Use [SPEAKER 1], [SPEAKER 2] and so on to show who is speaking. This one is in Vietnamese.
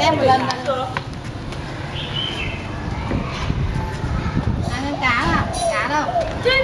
[SPEAKER 1] em một lần lên ăn cá à cá đâu?
[SPEAKER 2] Trên